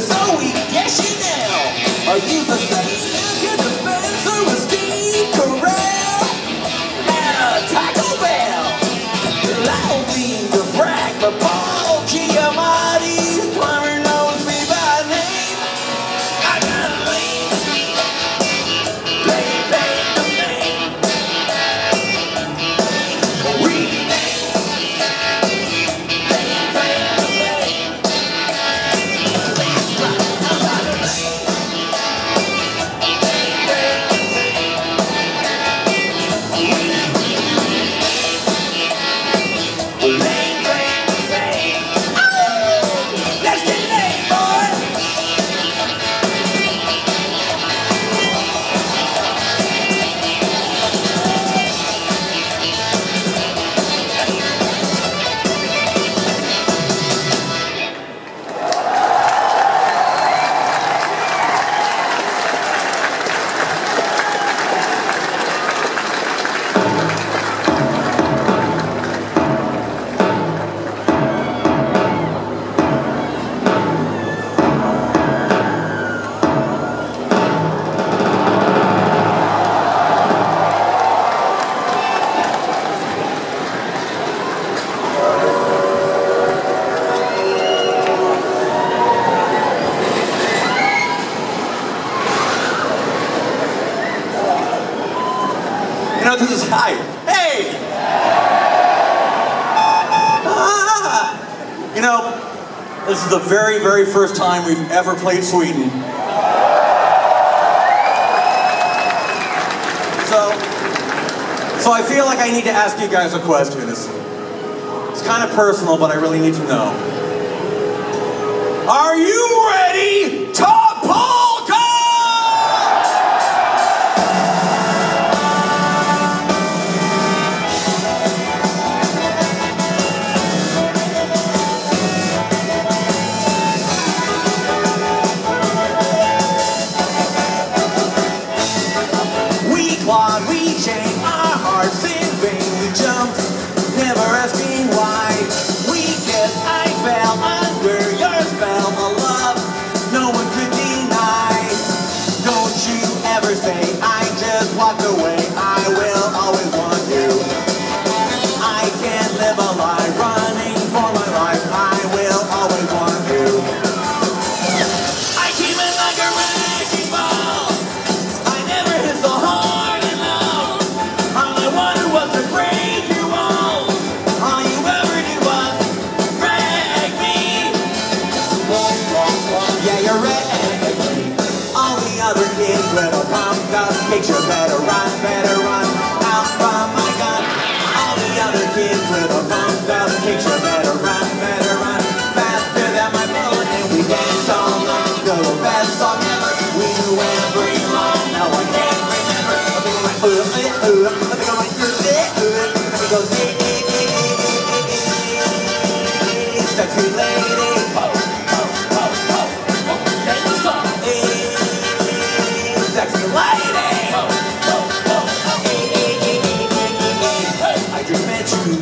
Zooey Deschanel. I used the very, very first time we've ever played Sweden. So, so I feel like I need to ask you guys a question. It's, it's kind of personal, but I really need to know. Are you Sexy lady Sexy lady I just met you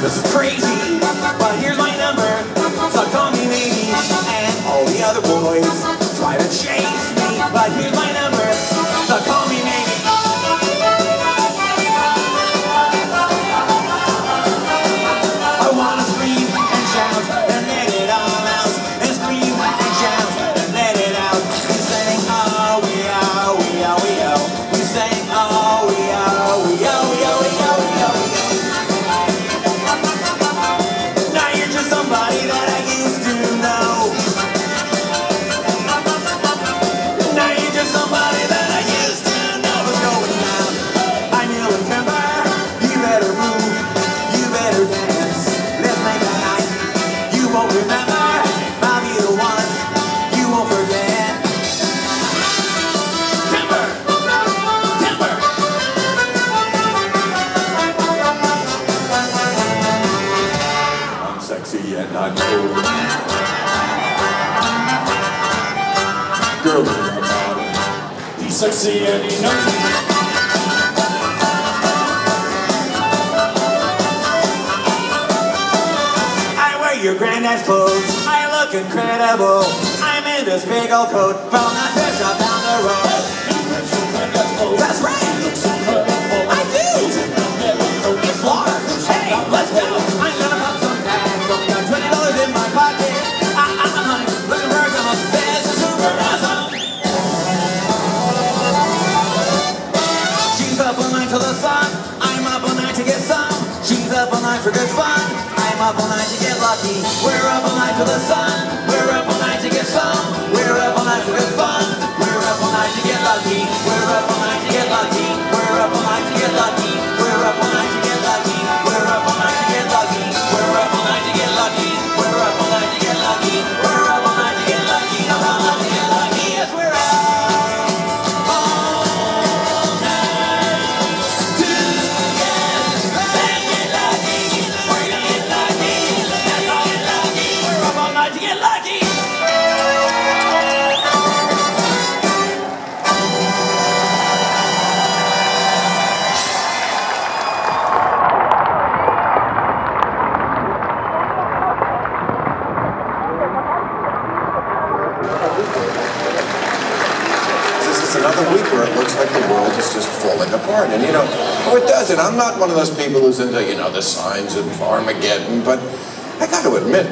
This is crazy But here's my number So call me me And all the other boys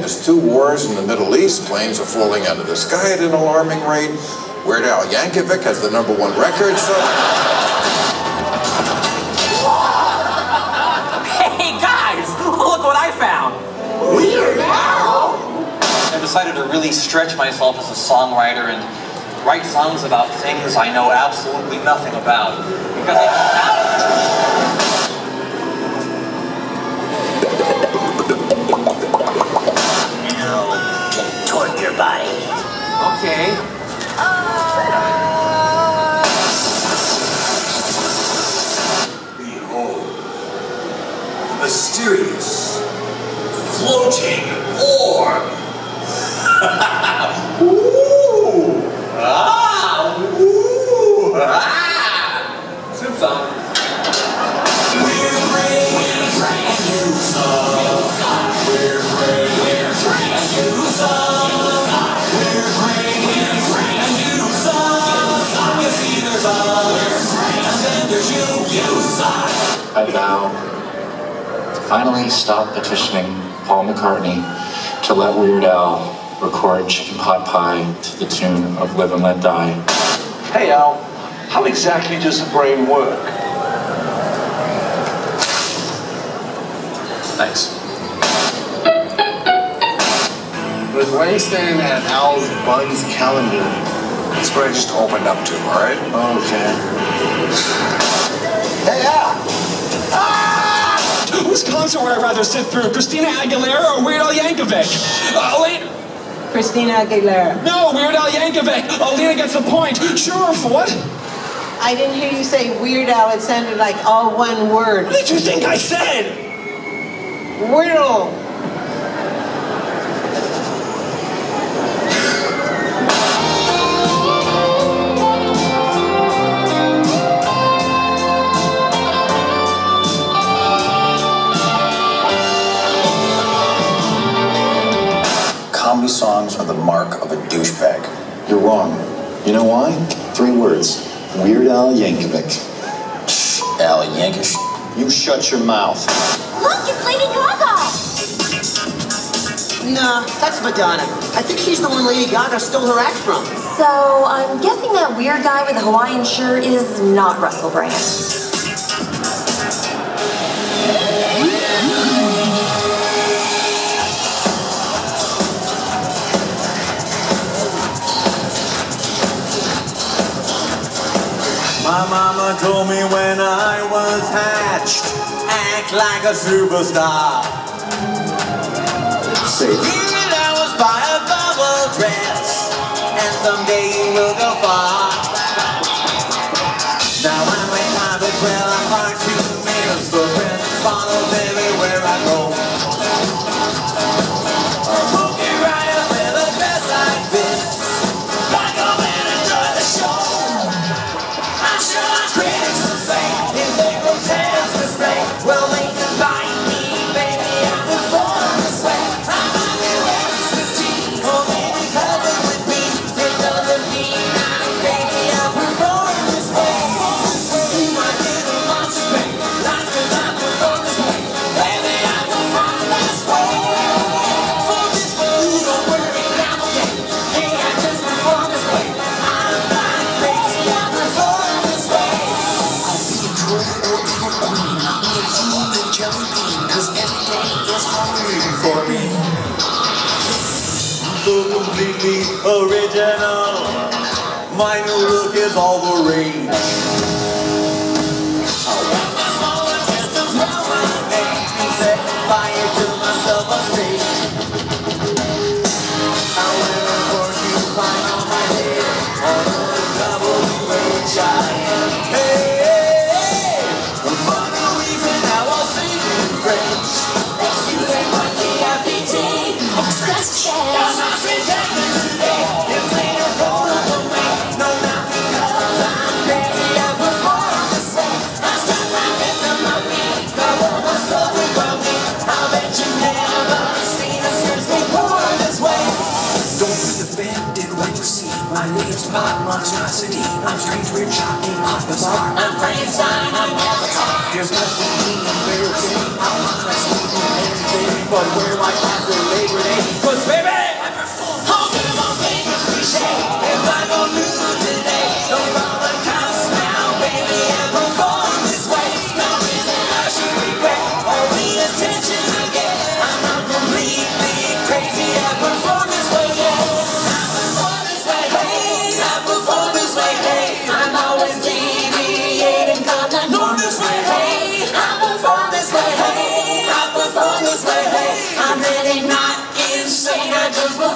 As two wars in the Middle East, planes are falling out of the sky at an alarming rate. Weird Al Yankovic has the number one record, so... Hey, guys! Look what I found! Weird Al! I decided to really stretch myself as a songwriter and write songs about things I know absolutely nothing about. Because I... of Live and Let Die. Hey Al, how exactly does the brain work? Thanks. But why are you standing at Al's Bugs calendar? That's what I just opened up to, all right? Okay. Hey Al Whose concert would I rather sit through, Christina Aguilera or Weird Al Yankovic? Uh, Lena- Christina Aguilera. no, Weird Al Yankovic. Alina gets the point. Sure, for what? I didn't hear you say Weird Al. It sounded like all one word. What did you think I said? Weird mark douchebag. You're wrong. You know why? Three words. Weird Al Yankovic. Al Yankovic. You shut your mouth. Look, it's Lady Gaga! Nah, that's Madonna. I think she's the one Lady Gaga stole her act from. So, I'm guessing that weird guy with the Hawaiian shirt is not Russell Brand. My mama told me when I was hatched, act like a superstar. Say, So completely original. My new look is all the rage. Monstrosity. I'm strange, weird, shocking, the bar. I'm Frankenstein. I'm Avatar. There's nothing mean say. I'm not like sleeping anything, but where Labor Day. Cause baby,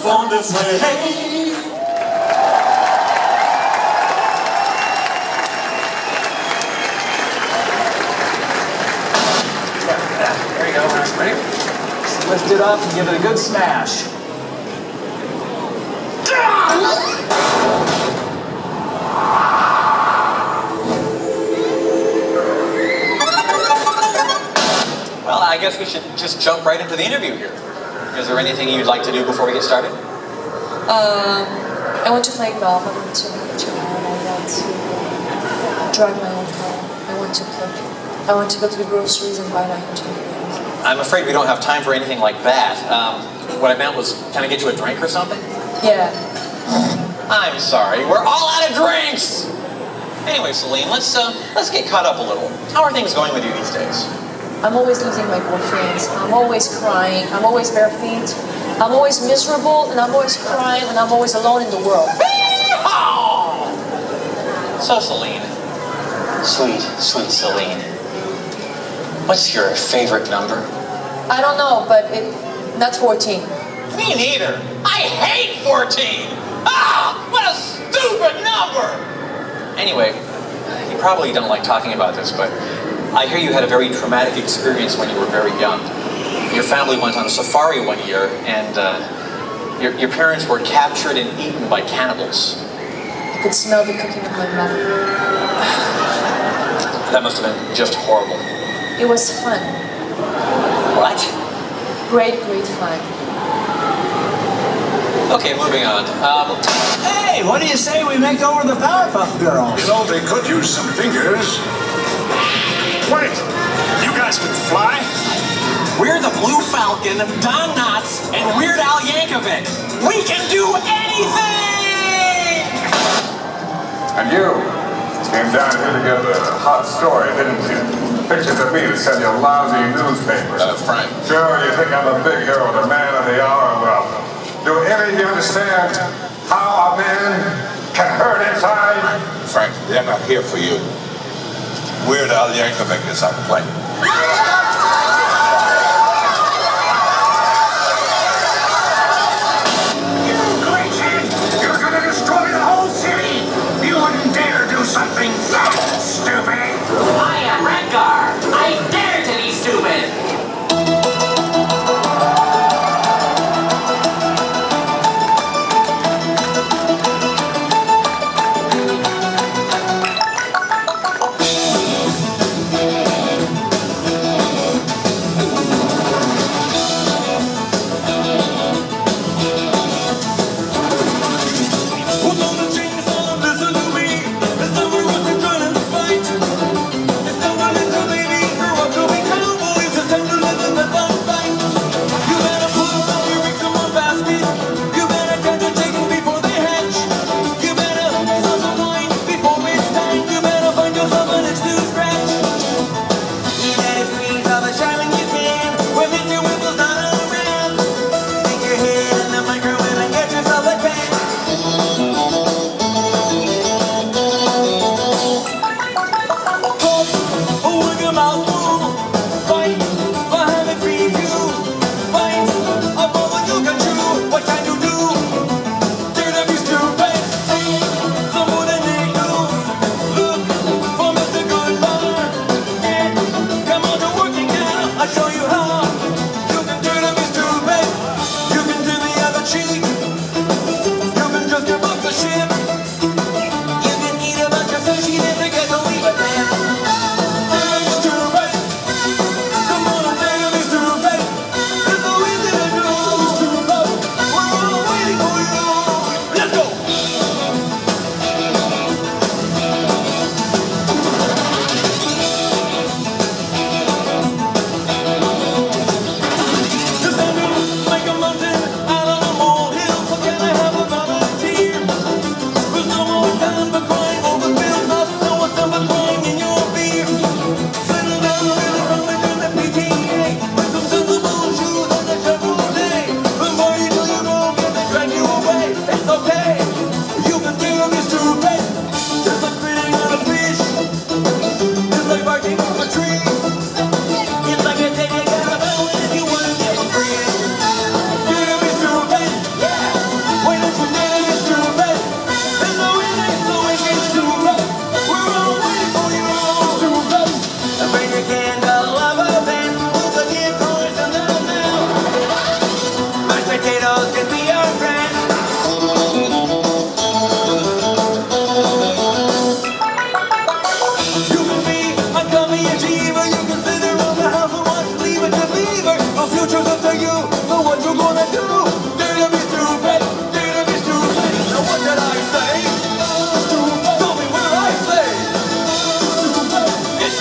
on way. There you go. Ready? Lift it up and give it a good smash. Well, I guess we should just jump right into the interview here. Is there anything you'd like to do before we get started? Um, I want to play golf. I want to have a child. I want to drive my own car. I want to cook. I want to go to the groceries and buy my own. I'm afraid we don't have time for anything like that. Um, what I meant was, can I get you a drink or something? Yeah. I'm sorry, we're all out of drinks. Anyway, Celine, let's uh, let's get caught up a little. How are things going with you these days? I'm always losing my boyfriends. I'm always crying. I'm always bare feet. I'm always miserable and I'm always crying and I'm always alone in the world. So, Celine, sweet, sweet Celine, what's your favorite number? I don't know, but it not 14. Me neither. I hate 14. Ah, what a stupid number. Anyway, you probably don't like talking about this, but I hear you had a very traumatic experience when you were very young. Your family went on a safari one year, and uh, your, your parents were captured and eaten by cannibals. I could smell the cooking of my mother. That must have been just horrible. It was fun. What? Great, great fun. Okay, moving on. Um, Hey, what do you say we make over the Powerpuff Girls? You know, they could use some fingers. Wait, you guys can fly? We're the Blue Falcon, Don Knotts, and Weird Al Yankovic. We can do anything! And you came down here to get a hot story, didn't you? Pictures of me to sell your lousy newspapers. Uh, Frank. Sure, you think I'm a big hero, the man of the hour? Well, do any of you understand how a man can hurt inside? Frank, they're not here for you. Weird Al Yankovic is on the plane.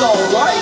alright.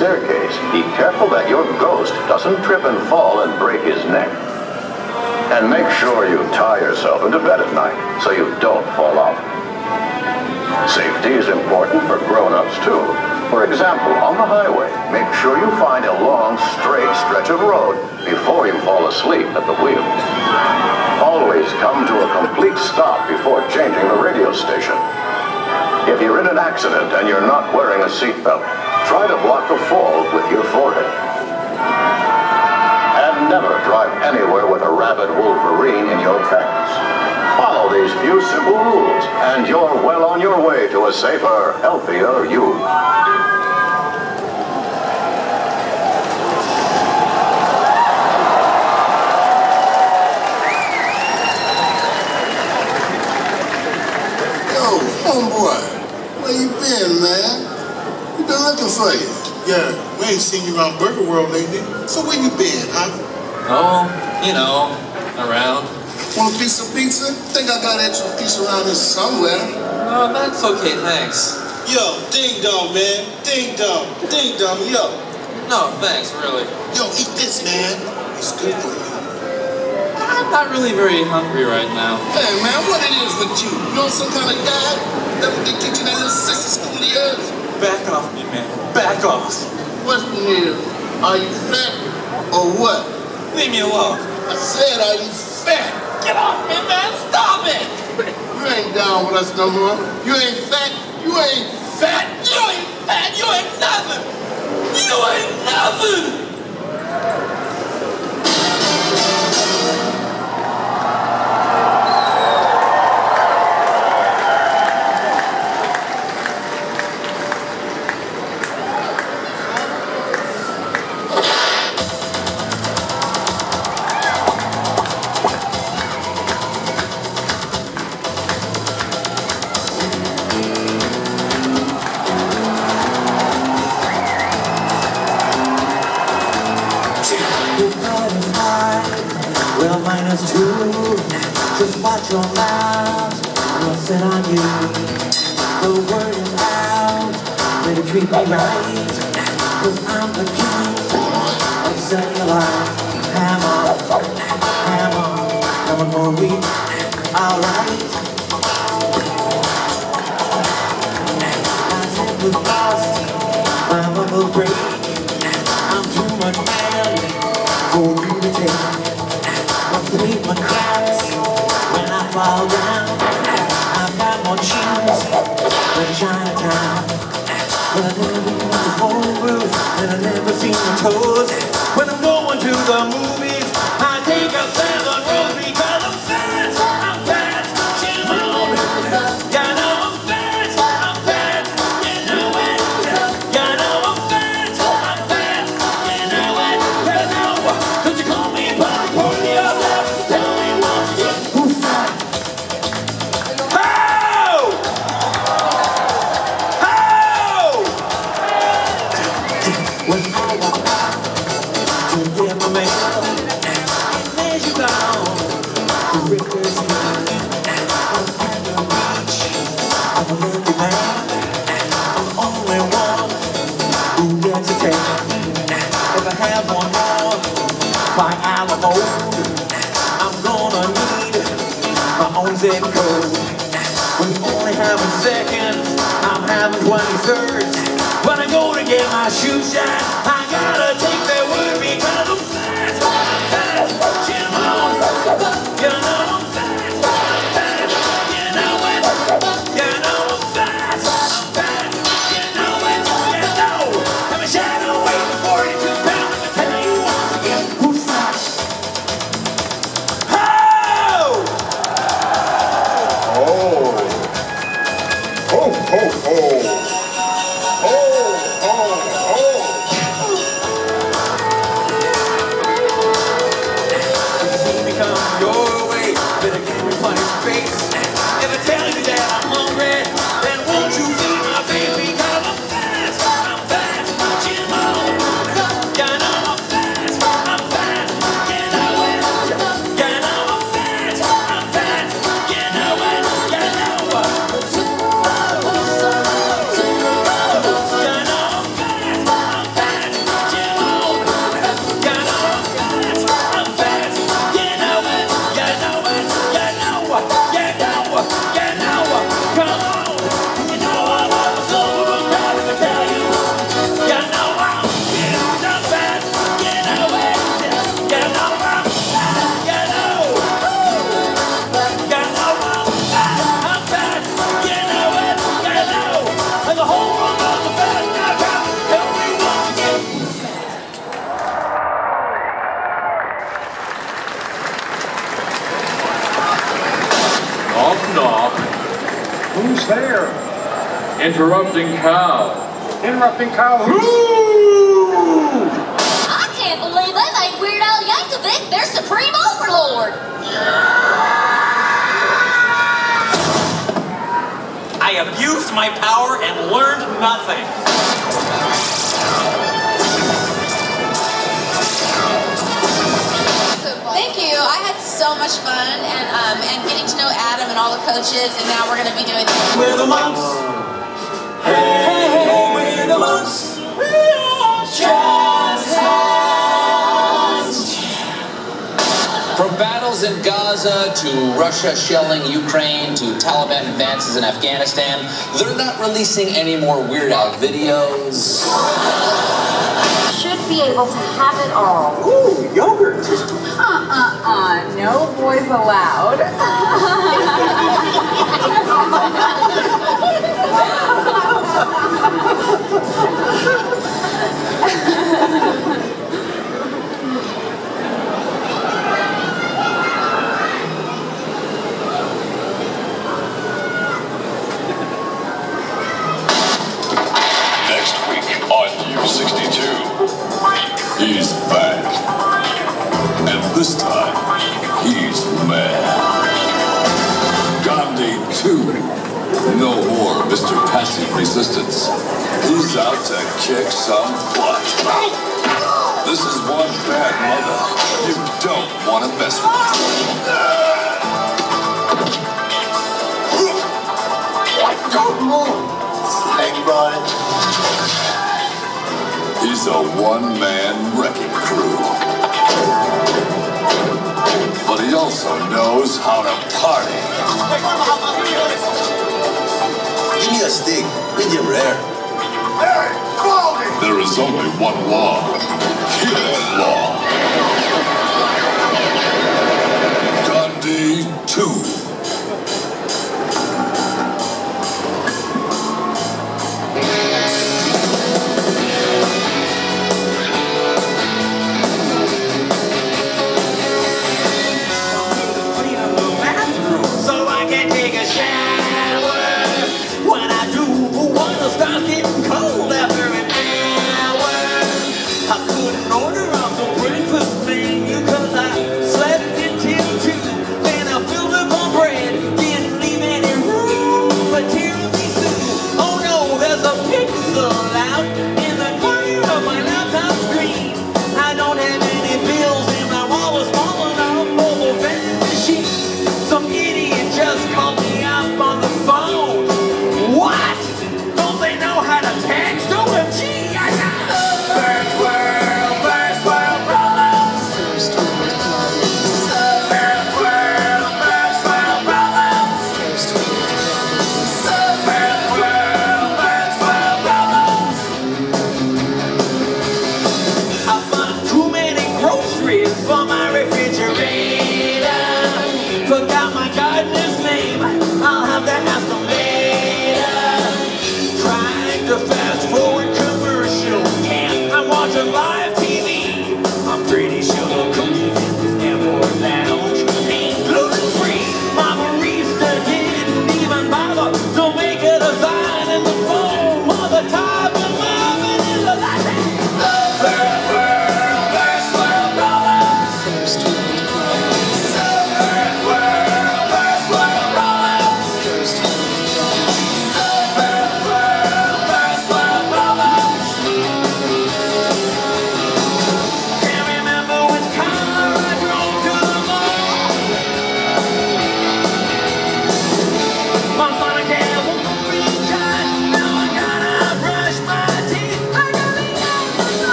Staircase, be careful that your ghost doesn't trip and fall and break his neck. And make sure you tie yourself into bed at night so you don't fall off. Safety is important for grown-ups too. For example, on the highway, make sure you find a long, straight stretch of road before you fall asleep at the wheel. Always come to a complete stop before changing the radio station. If you're in an accident and you're not wearing a seatbelt, try to block the fall with your forehead. And never drive anywhere with a rabid wolverine in your pants. Follow these few simple rules, and you're well on your way to a safer, healthier you. Yo, homeboy, where you been, man? We been looking for you. Yeah, we ain't seen you around Burger World lately. So where you been, huh? Oh, you know, around. Want a piece of pizza? Think I got extra piece around here somewhere. No, that's okay, thanks. Yo, ding dong, man. Ding dong. Ding dong, yo. No, thanks, really. Yo, eat this, man. It's good for you. I'm not really very hungry right now. Hey, man, what it is with you? You on some kind of diet? That would be teaching that little sissy school of yours? Back off me, man. Back off. What's the deal? Are you fat or what? Leave me alone. I said, are you fat? Get off me, man. Stop it. You ain't down with us no more. You ain't fat. You ain't fat. You ain't fat. You ain't nothing. You ain't nothing. Right. I've never seen toes. When I'm going to the movies, get shine, all the coaches, and now we're going to be doing this. We're the monks. Hey, hey, hey. we're the monks. We are jazz hands. From battles in Gaza to Russia shelling Ukraine to Taliban advances in Afghanistan, they're not releasing any more Weird Al videos be able to have it all. Ooh, yogurt! Uh-uh-uh, no boys allowed. Next week on U60. And this time, he's mad. Gandhi, too. No more Mr. Passive Resistance. He's out to kick some butt. This is one bad mother you don't want to mess with. Don't move, snake boy is a one-man wrecking crew. But he also knows how to party. Give me a stick, medium rare. Hey, There is only one law. kill law. Gandhi 2.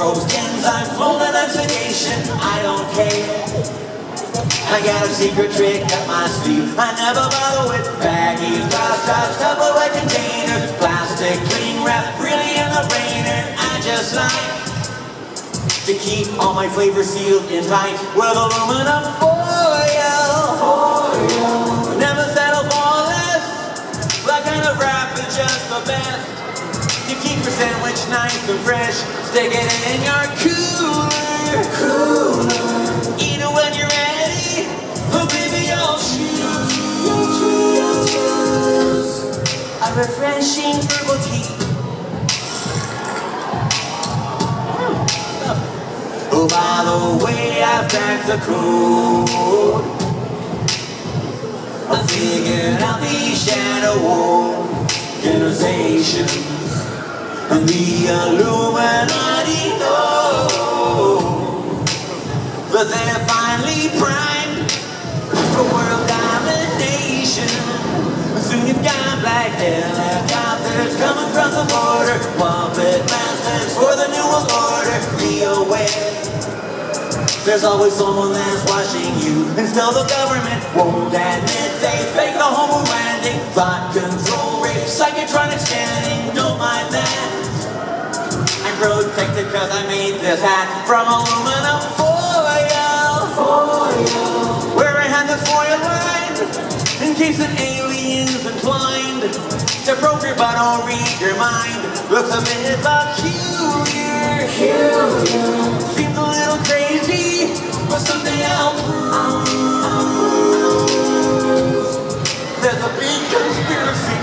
Microbes, enzymes, mold and sedation. I don't care. I got a secret trick up my sleeve. I never bother with baggies, glass jars, Tupperware containers, plastic, cling wrap, really in the brainer. I just like to keep all my flavors sealed in tight with aluminum foil. foil. Never settle for less. That kind of wrap is just the best. To sandwich nice and fresh, stick it in your cooler. Cooler. Eat it when you're ready. Oh baby, I'll choose. You'll choose. A refreshing herbal tea. Hmm. Oh, by the way, I've cracked the code. I figured out the shadow organization the Illuminati know that they're finally primed for world domination. Soon you've got black helicopters coming from the border, puppet masters for the new world order. Be aware. There's always someone that's watching you And still the government won't admit They fake the home landing Thought control, rape, psychotronic scanning Don't mind that protected cause I made this hat From aluminum foil Foil Where I had this foil lined In case an alien's inclined To probe your butt or read your mind. Looks a bit peculiar. Seems a little crazy But someday I'll prove. There's a big conspiracy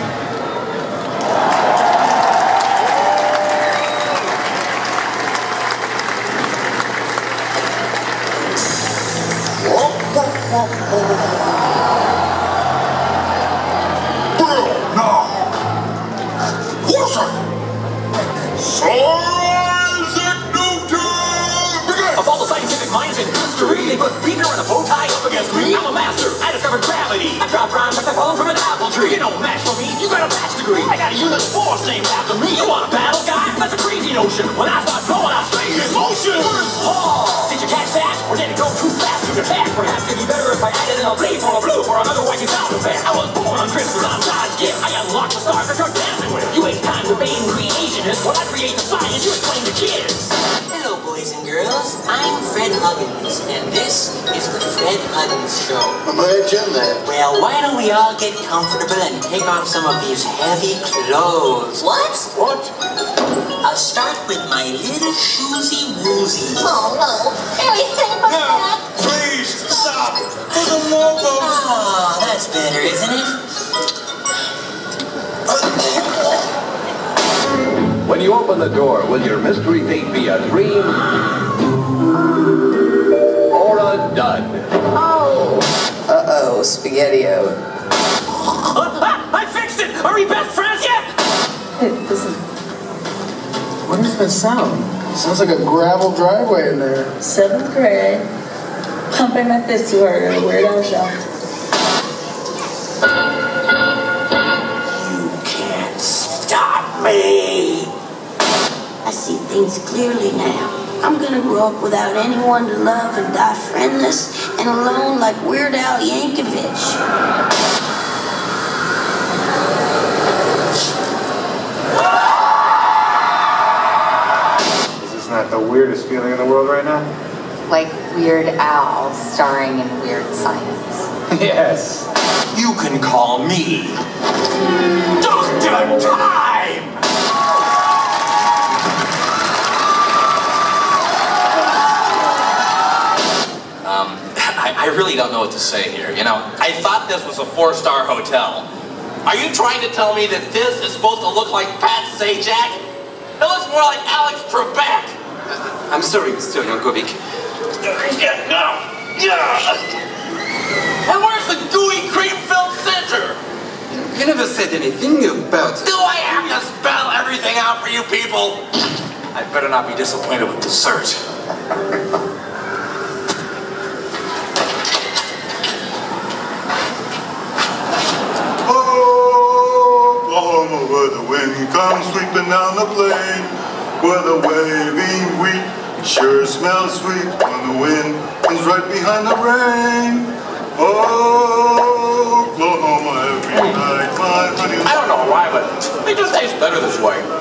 もう。In history, they put Peter in a bow tie up against me. I'm a master. I discovered gravity. I drop rhymes like I fallen from an apple tree. You don't match for me. You got a match degree. I got a unit force named after me. You want a battle, guy? That's a crazy notion. When I start flowing, I stay in motion. Oh, did you catch that? Or did it go too fast to detect? Perhaps it'd be better if I added in a bleed for a blue or another wacky sound effect. I was born on Christmas on God's gift. I unlocked the stars to start dancing with. You waste time to debating creationists while I create the science you explain to kids. Hello, boys and girls. I'm Fred Huggins, and this is the Fred Huggins Show. I'm glad you're. Well, why don't we all get comfortable and take off some of these heavy clothes? What? What? I'll start with my little shoesy woozies. Oh no, everything but that. Please, stop! For the love of... Oh, that's better, isn't it? When you open the door, will your mystery date be a dream or a dud? Oh. Uh-oh, SpaghettiO. Ah, I fixed it! Are we best friends yet? It doesn't... What is that sound? Sounds like a gravel driveway in there. Seventh grade. Pumping my fist too hard at a Weird Al show. Can't stop me. I see things clearly now. I'm gonna grow up without anyone to love and die friendless and alone like Weird Al Yankovic. Is this not the weirdest feeling in the world right now? Like Weird Al starring in Weird Science. Yes. You can call me Dr. Time! I really don't know what to say here. You know, I thought this was a four-star hotel. Are you trying to tell me that this is supposed to look like Pat Sajak? It looks more like Alex Trebek. Uh, I'm sorry, Mr. Yankovic. Yeah, no, yeah. And where's the gooey cream-filled center? You never said anything about it. Do I have to spell everything out for you people? I better not be disappointed with dessert. Oklahoma, where the wind comes sweeping down the plain, where the waving wheat sure smells sweet when the wind comes right behind the rain. Oklahoma, every night my honey. I don't know why, but it just tastes better this way.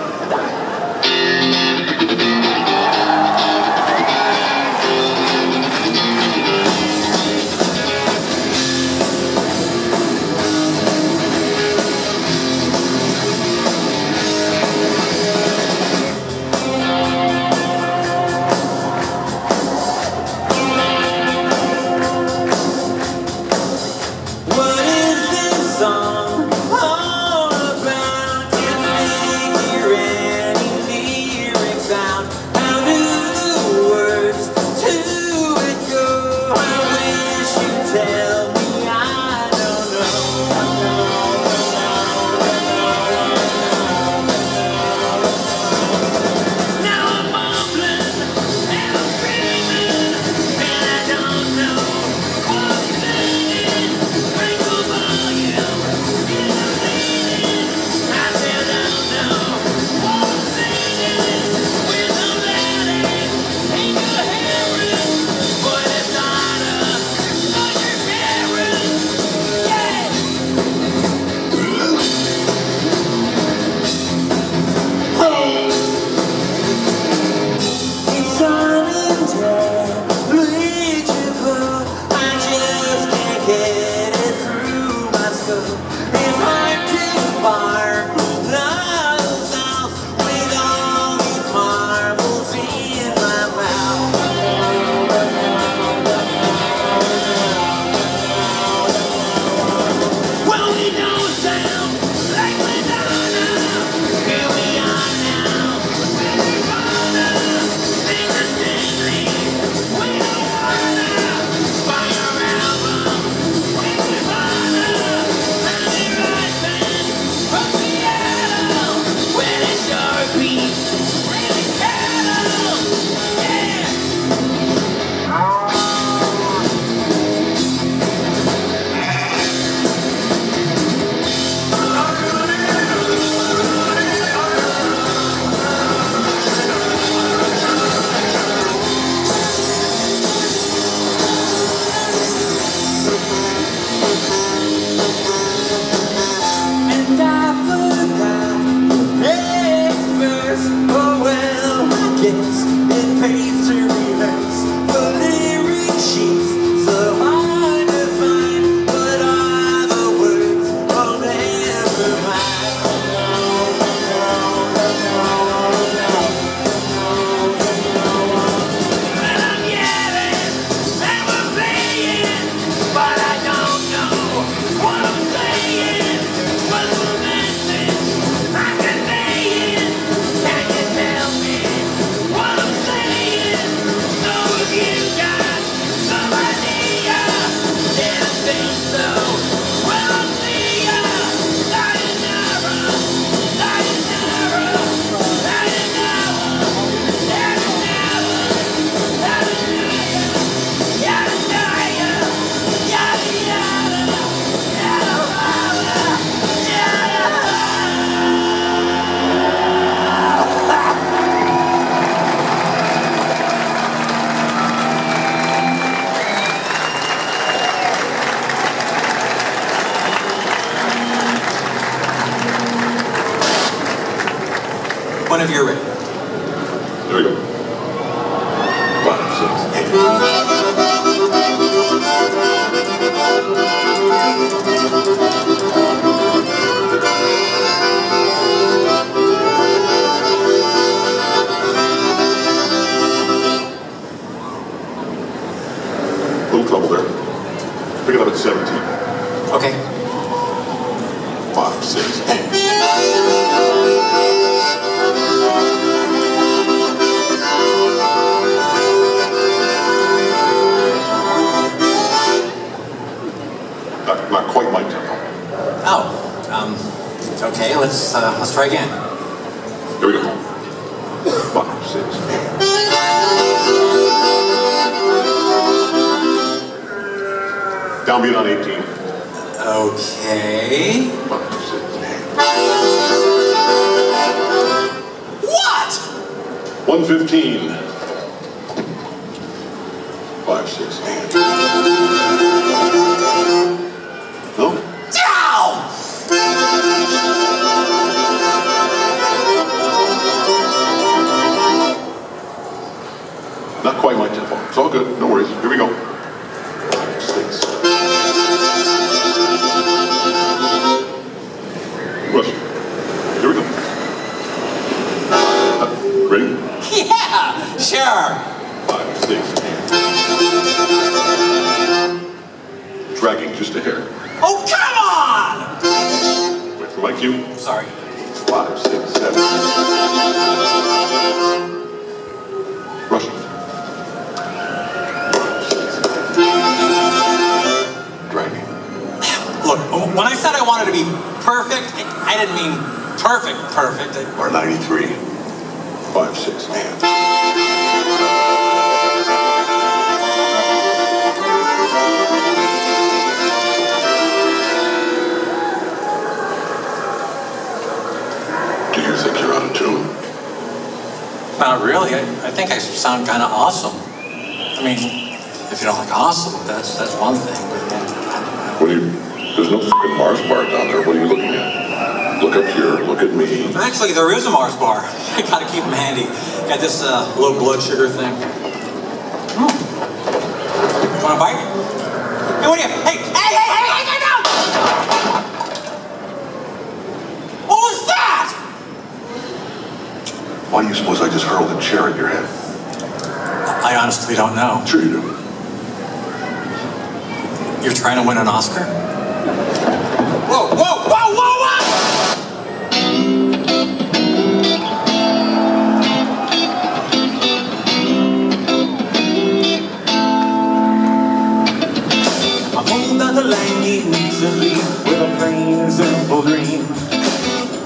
Recently with a plain and simple dream.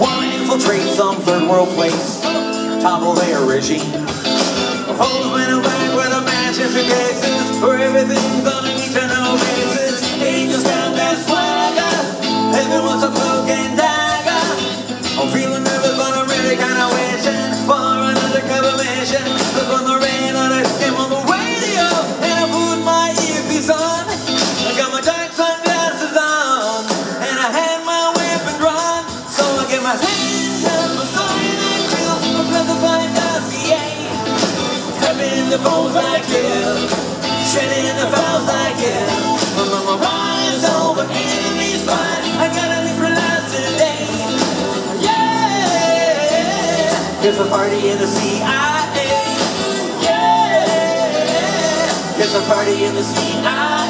Wanna infiltrate some third world place, topple their regime. Hoes went back with a Manchester cases, where everything's on a to know basis. Angels got that swagger, heaven wants a cloak and dagger. I'm feeling nervous, but I'm really kinda wishing for an undercover mission. Cause when the rain on it came Phones I kill, shredding the files I kill. My mama rise over enemy's fine. I gotta neutralize today. Yeah, it's a party in the CIA. Yeah, it's a party in the CIA.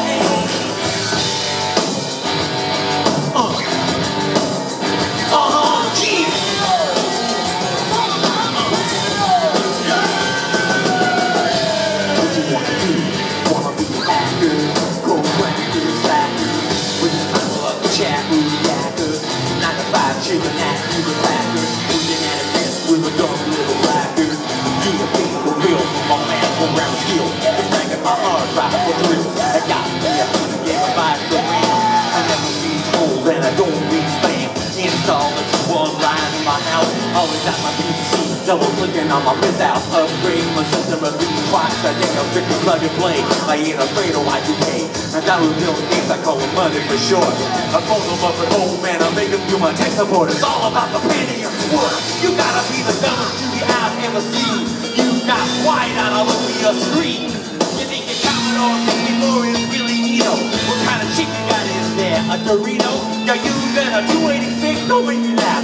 Always got my PC. Double clicking on my fifth house. Upgrade my system of twice. I think I'm strictly plug and play. I ain't afraid of Y2K. I got with little games I call them money for short. I phone them up at home man. I make them do my tech support. It's all about the Pentium work. You gotta be the dumbest dude I've ever seen. You got white on all over your. You think your Commodore 64 is really neato? What kind of chicken you got in there? A Dorito? You're using a 286? Don't make me laugh.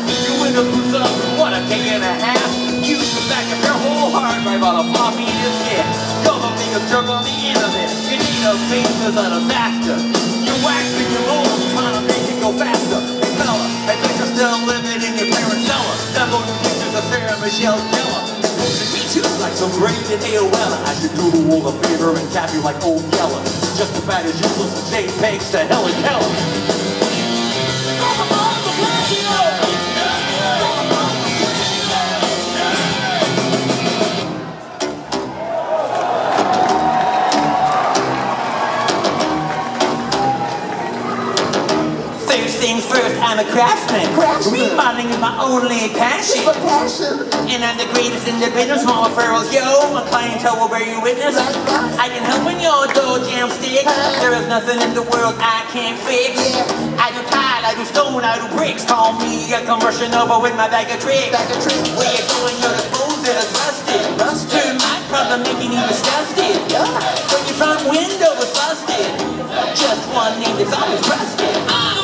You in a boots up what a day and a half. Use the back of your whole hard drive on a floppy disk. Yeah, you're the biggest jerk on the internet. You need a face as a disaster. You're waxing your mold, trying to make it go faster. Hey fella, I think you're still living in your parents' cellar. Devil pictures of Sarah Michelle Gellar. Too, like some great in. I should do the world a favor and tap you like old Yeller. Just about as useless as JPEGs to Helen Keller. craftsman. craftsman. Remodeling is my only passion. My passion. And I'm the greatest in the business, My referrals, yo. My clientele will bear you witness. I can help when your door jamb sticks. There is nothing in the world I can't fix. Yeah. I do tile, I do stone, I do bricks. Call me a commercial over with my bag of tricks. Bag of tricks. Where you're going, you're the fools that are rusted. rusted. Turn my problem, making you disgusted. Yeah. When your front window was busted. Just one name that's always busted. I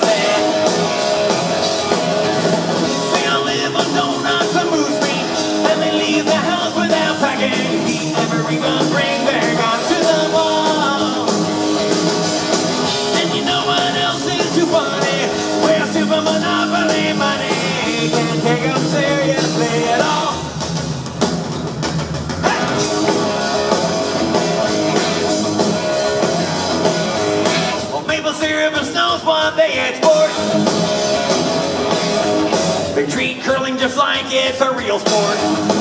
Tarzan. It's a real sport.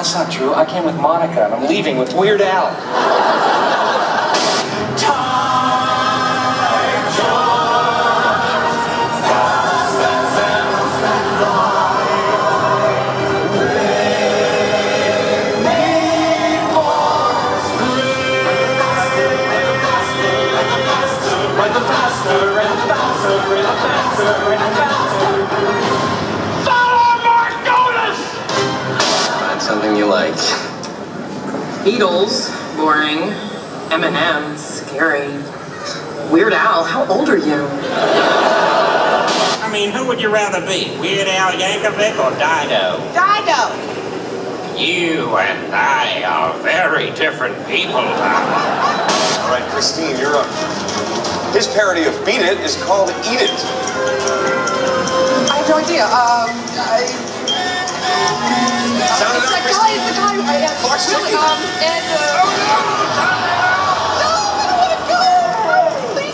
that's not true. I came with Monica, and I'm leaving with Weird Al. like Beatles, boring. Eminem, scary. Weird Al, how old are you? I mean, who would you rather be? Weird Al Yankovic or Dido? Dido! You and I are very different people, All right, Christine, you're up. His parody of Beat It is called Eat It. I have no idea. Um, I...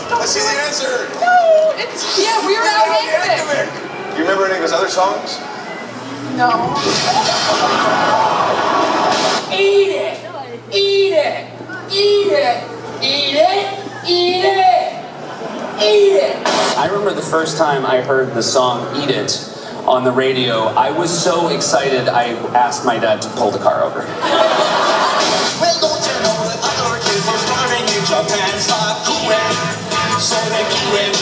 Guy, see the answer. No, it's yeah, we were out You remember any of other songs? No. Eat it. Eat it. Eat it. Eat it. Eat it. Eat it. I remember the first time I heard the song Eat It on the radio, I was so excited I asked my dad to pull the car over. Well, don't you know that other kids were starting in Japan, Sakuren, Senekuren.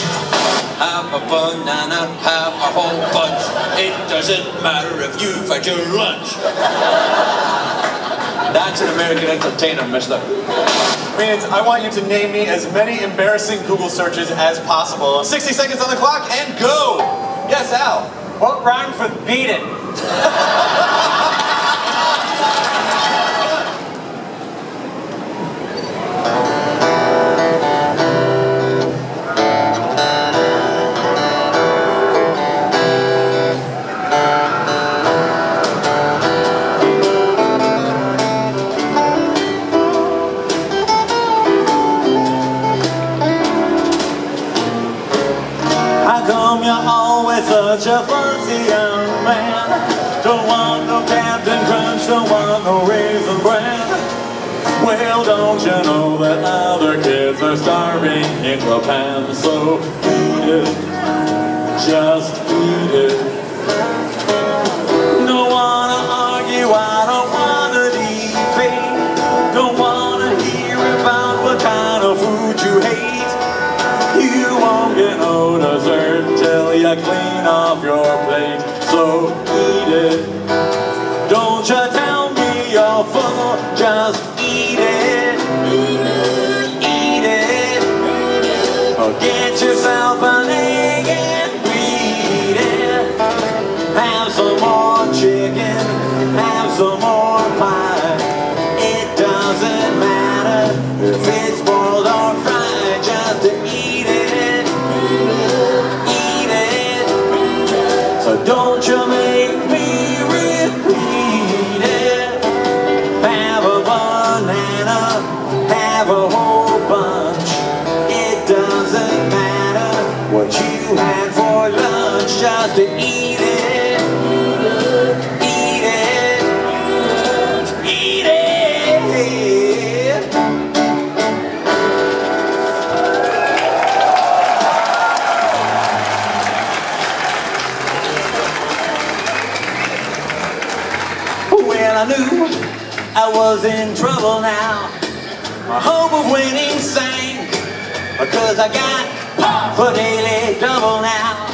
Have a banana, have a whole bunch. It doesn't matter if you've had your lunch. That's an American entertainer, mister. Means I want you to name me as many embarrassing Google searches as possible. 60 seconds on the clock and go! Yes, Al. What rhymes with beat it? How Want no Raisin Bran. Well, don't you know that other kids are starving in Japan? So eat it, just eat it. I knew I was in trouble now. My hope of winning sank because I got for daily double now.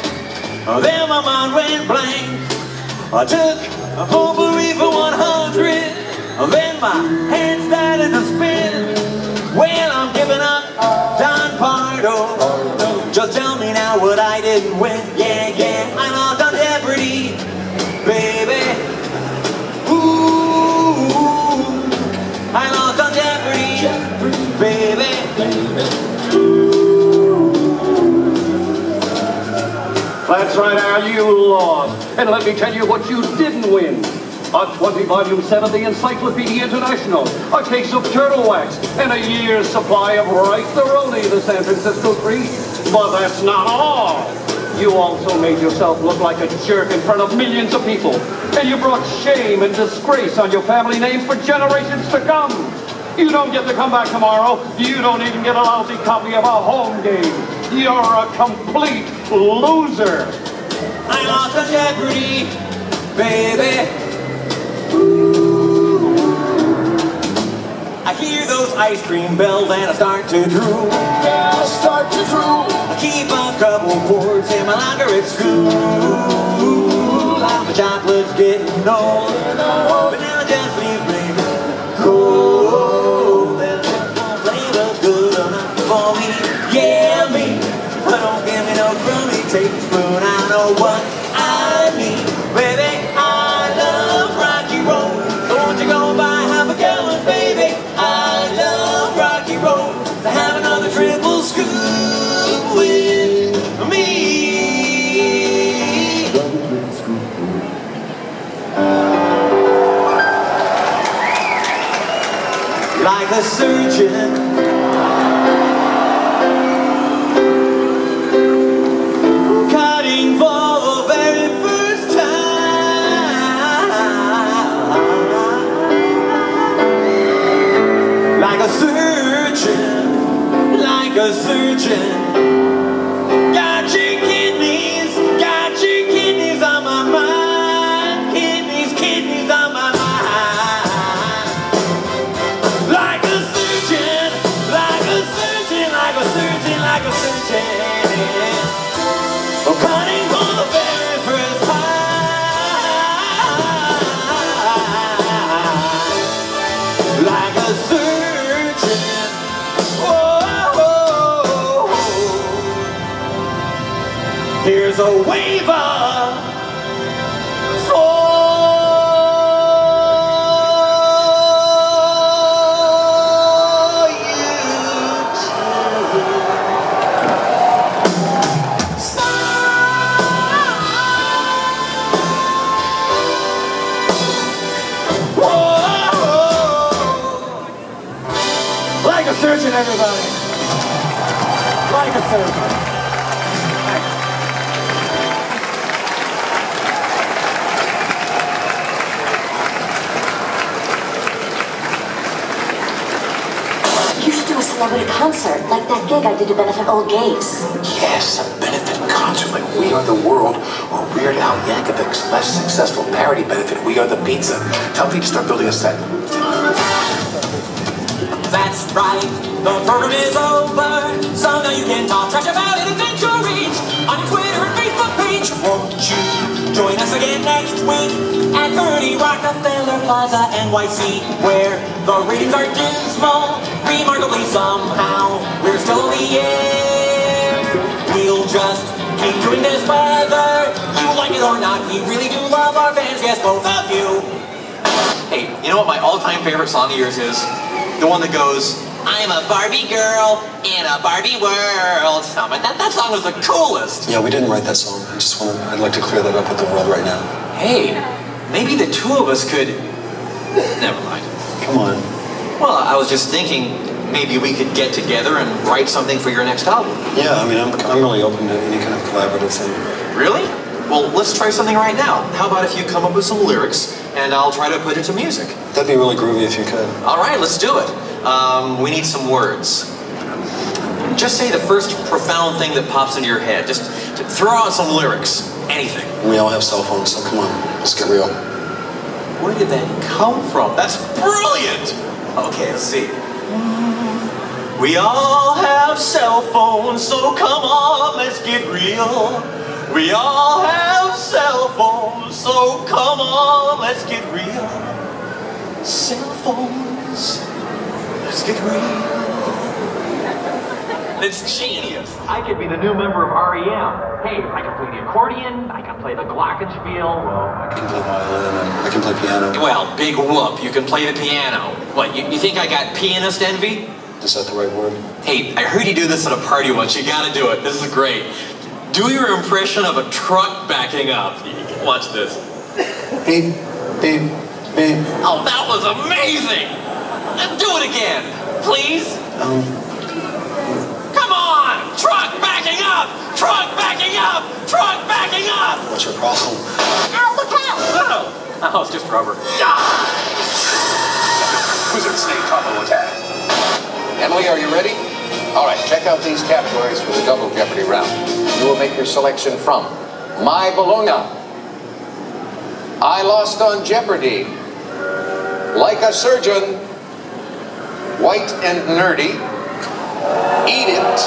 Oh, then my mind went blank. I took a potpourri for 100. Then my head started to spin. Well, I'm giving up Don Pardo. Just tell me now what I didn't win. Yeah, yeah, I lost I lost on Jeopardy, baby. baby. That's right, Al, you lost. And let me tell you what you didn't win. A 20-volume set of the Encyclopedia International, a case of turtle wax, and a year's supply of Right the San Francisco Free. But that's not all. You also made yourself look like a jerk in front of millions of people. And you brought shame and disgrace on your family name for generations to come. You don't get to come back tomorrow. You don't even get a lousy copy of a home game. You're a complete loser. I lost Jeopardy, baby. I hear those ice cream bells and I start to drool. Yeah, I start to drool. I keep a couple quarts in my locker at school. My chocolate's getting old, but now just leave me cold. That simple flavor's good enough for me. Yeah, me. But don't give me no crummy tablespoon. I know what Cutting for the very first time. Like a surgeon, like a surgeon. A waiver for you Whoa. Like a surgeon, everybody. Like a surgeon. A celebrity concert, like that gig I did to benefit old gays. Yes, a benefit concert like We Are the World or Weird Al Yankovic's less successful parody benefit, We Are the Pizza. Tell me to start building a set. That's right, the program is over. So now you can talk trash about it Adventure Reach on your Twitter and Facebook page. Won't you join us again next week at Bernie Rockefeller Plaza NYC, where the ratings are dismal, remarkably somehow. We're still on the air. We'll just keep doing this whether you like it or not. We really do love our fans, yes, both of you. Hey, you know what my all-time favorite song of yours is? The one that goes, I'm a Barbie girl in a Barbie world. Oh, man, that, that song was the coolest. Yeah, we didn't write that song. I just want to, I'd like to clear that up with the world right now. Hey, maybe the two of us could... Never mind. Come on. Well, I was just thinking maybe we could get together and write something for your next album. Yeah, I mean, I'm, I'm really open to any kind of collaborative thing. Really? Well, let's try something right now. How about if you come up with some lyrics and I'll try to put it to music? That'd be really groovy if you could. All right, let's do it. Um, we need some words. Just say the first profound thing that pops into your head. Just throw out some lyrics. Anything. We all have cell phones, so come on, let's get real. Where did that come from? That's brilliant! Okay, let's see. We all have cell phones, so come on, let's get real. We all have cell phones, so come on, let's get real. Cell phones, let's get real. It's genius. I could be the new member of REM. Hey, I can play the accordion, I can play the glockenspiel. Well, I can play violin and I can play piano. Well, big whoop, you can play the piano. What, you, you think I got pianist envy? Is that the right word? Hey, I heard you do this at a party once. You gotta do it. This is great. Do your impression of a truck backing up. Watch this. Beep, beep, beep. Oh, that was amazing! Do it again, please. Um, Come on! Truck backing up! Truck backing up! Truck backing up! what's your problem? Ow, look out! Oh, oh it's just rubber. Wizard Snake combo attack. Emily, are you ready? All right, check out these categories for the double Jeopardy round. You will make your selection from My Bologna, I Lost on Jeopardy, Like a Surgeon, White and Nerdy, Eat It,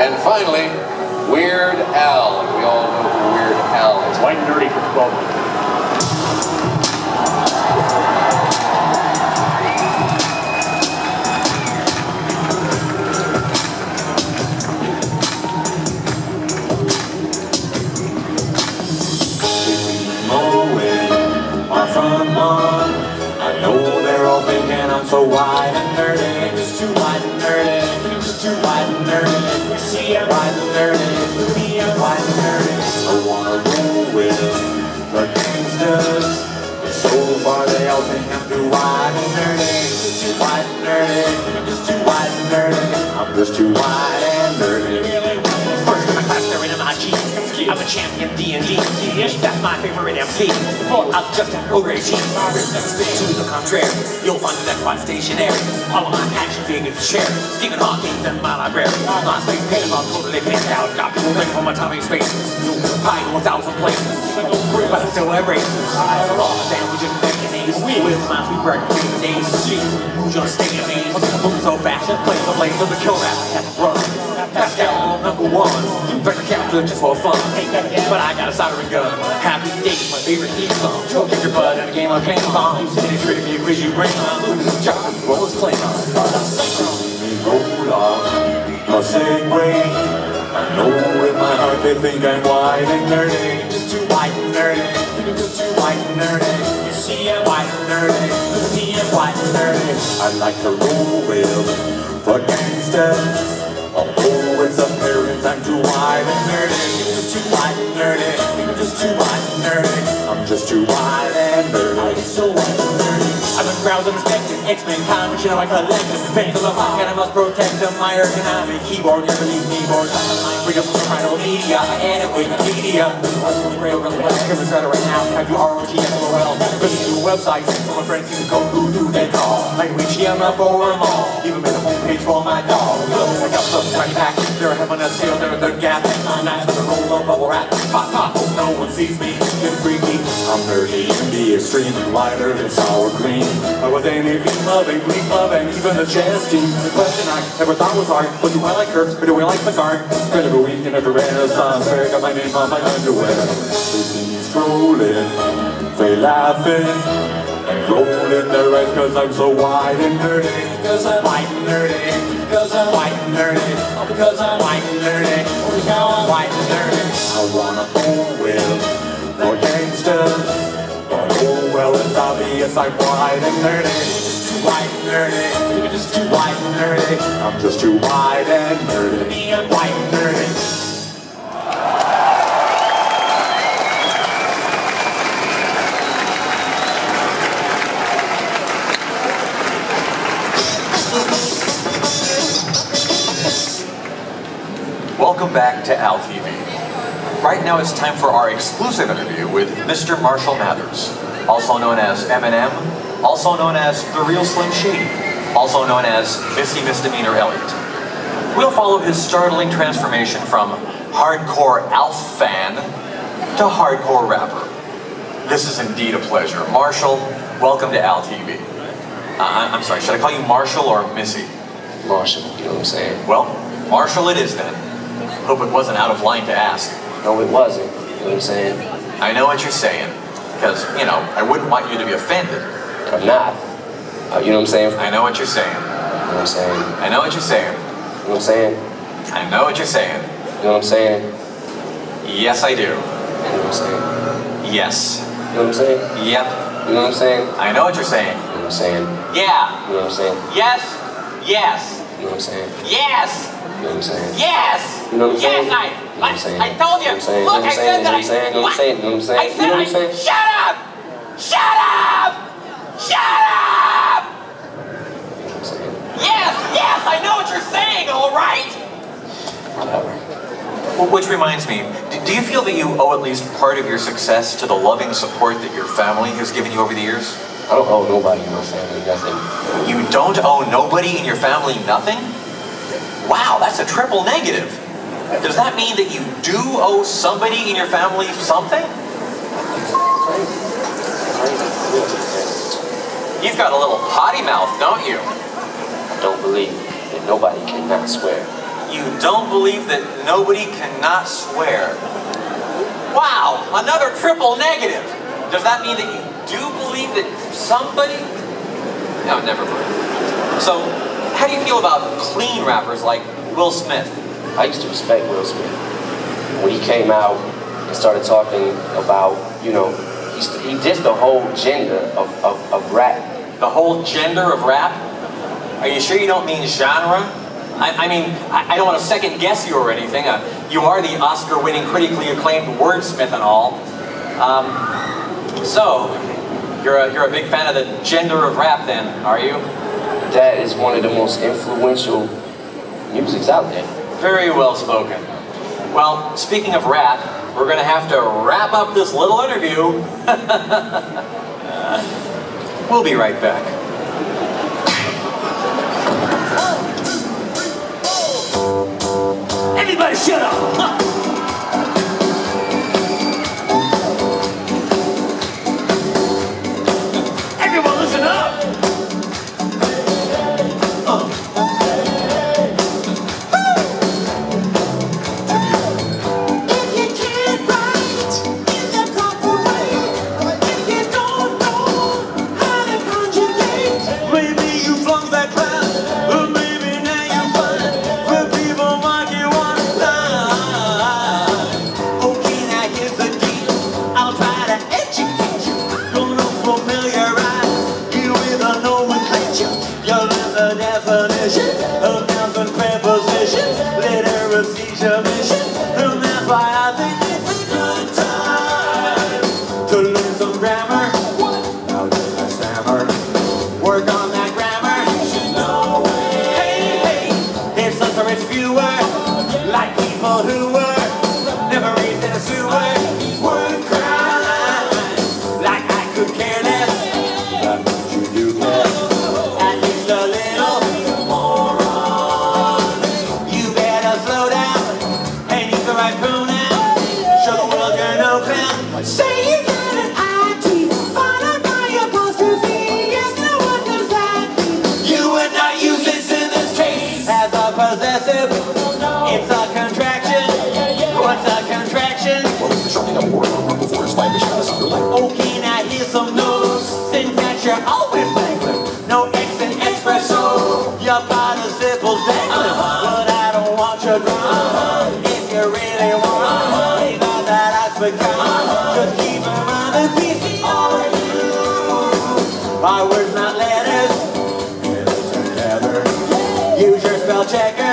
and finally, Weird Al. We all know who Weird Al is. White and Nerdy for 12 mowing our front lawn. I know they're all thinking I'm so wide and nerdy. See, and nerdy. Me, I'm wide and nerdy. I wanna roll with the gangsters. So far they all think I'm too wide and nerdy. Just too wide and nerdy. Just too wide and nerdy. I'm just too wide and nerdy. I'm a champion D&D. That's my favorite MC. Or I'm just an ogre team. To the contrary, you'll find that quite stationary. All of my action figures share. Stephen Hawking in my library. All My space painted, I'm totally pinned out. Got people waiting for my atomic space. Hide in a thousand places. But I'm still embraced. I have a of sandwiches mayonnaise. With my sweet bread and days. Who's gonna stay amazed? Moving so fast, play the blaze of the kill rap. Have to run. Pascal number one. Vector capture just for fun. But I got a soldering gun. Happy days, my favorite theme song. Kick your butt in a game of ping pong. Any trivia quiz you bring on. Just roll his claim on. Roll off a segue. I know in my heart they think I'm white and nerdy. White. You're just too white and nerdy. You see I'm white and nerdy. You see I'm white and nerdy. I like to roll with the gangsters. Oh, it's apparent I'm too white and nerdy. You're just too white and nerdy. You're just too white and nerdy. I'm just too white and nerdy. I'm so white and nerdy. I've been browsing, respecting X-Men comics, you know I collect them. Fans of the rock and I must protect them. My ergonomic keyboard, never leave keyboards. I'm the line freedom from the media. I Wikipedia. What's the great over the web? Here is right now. Have you R-O-G-F-O-L? Visit new websites. Of my friends can go who do they call. Like we GMF or them all. Even made a homepage for my dog. Look, I got some tiny pack. They're having a sale, they're, they're gap. I'm nice with a roll of bubble wrap. Pop, pop, no one sees me. Get freaky. I'm nerdy in the extreme. Lighter than sour cream. I was anything loving, bleak love, and even a jazz team. The question I never thought was hard. But do I like Kurtz, or do we like the guard? Spend every weekend at the Renaissance Fair. Got my name on my underwear. They see me strolling. They laughing. And rolling their eyes cause I'm so white and nerdy. Cause I'm white and nerdy. Cause I'm white and nerdy. Oh, because I'm white and nerdy. Oh, because I'm white and nerdy. I wanna go with the But oh well, it's obvious I'm and nerdy. Just too and nerdy. I'm just too and nerdy. And nerdy. Welcome back to Al TV. Right now it's time for our exclusive interview with Mr. Marshall Mathers, also known as Eminem, also known as The Real Slim Shady, also known as Missy Misdemeanor Elliott. We'll follow his startling transformation from hardcore Alf fan to hardcore rapper. This is indeed a pleasure. Marshall, welcome to Al TV. Uh, I- I'm sorry, should I call you Marshall or Missy? Marshall, you know what I'm saying? Well, Marshall it is then. Hope it wasn't out of line to ask. No, it wasn't. You know what I'm saying? I know what you're saying. Because, you know, I wouldn't want you to be offended. I'm not. Uh, you know what I'm saying? I know what you're saying. You know what I'm saying? I know what you're saying. You know what I'm saying? I know what you're saying. You know what I'm saying? Yes, I do. You know what I'm saying? Yes. You know what I'm saying? Yep. You know what I'm saying? I know what you're saying. You know what I'm saying? Yeah. You know what I'm saying? Yes. Yes. You know what I'm saying? Yes. You know what I'm saying? Yes. You know what I'm saying? Yes, I. You know what I'm saying? I told you. You know I'm saying? Look, I said that I. You know what I'm saying? You know what I'm saying? I You said know what I'm saying? Shut up! Shut up! Shut up! Yes, yes, I know what you're saying, all right? Well, which reminds me, do you feel that you owe at least part of your success to the loving support that your family has given you over the years? I don't owe nobody in my family nothing. You don't owe nobody in your family nothing? Wow, that's a triple negative. Does that mean that you do owe somebody in your family something? You've got a little potty mouth, don't you? I don't believe that nobody cannot swear. You don't believe that nobody cannot swear. Wow, another triple negative. Does that mean that you do believe that somebody? No, never mind. So, how do you feel about clean rappers like Will Smith? I used to respect Will Smith. When he came out and started talking about, you know, he, he did the whole gender of, of, of rap. The whole gender of rap? Are you sure you don't mean genre? I, I mean, I, I don't want to second guess you or anything. Uh, you are the Oscar-winning, critically acclaimed wordsmith and all. Um, so, you're a, you're a big fan of the gender of rap then, are you? That is one of the most influential musics out there. Very well spoken. Well, speaking of rap, we're going to have to wrap up this little interview. Uh, we'll be right back. Everybody shut up! Everyone listen up! My words, not letters. Use your spell checker.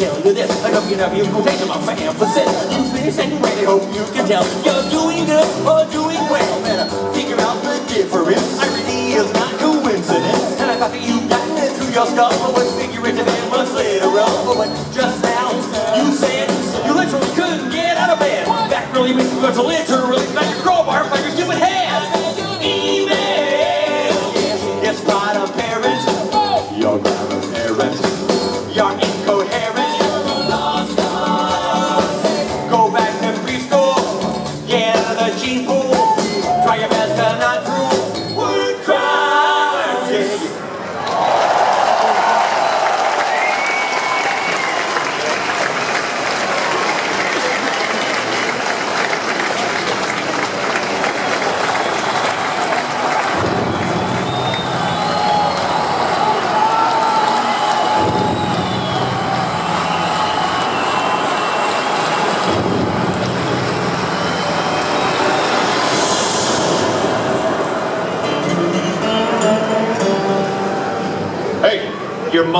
Tell you this. I hope you never use quotation marks for emphasis. You finish and ready, hope you can tell You're doing good or doing well. Better figure out the difference. Irony is not coincidence. And I thought that you got it through your skull But figurative and later on But just now, you said. You literally couldn't get out of bed. That really makes me want to literally smack your